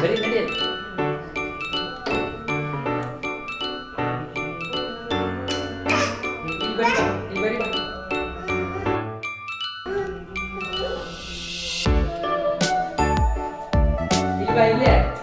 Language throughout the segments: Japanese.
그래 그 래. 이거리 봐, 이거리 봐. 이거 봐, 이 리.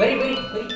ಬರಿ ಬರಿ ಬರಿ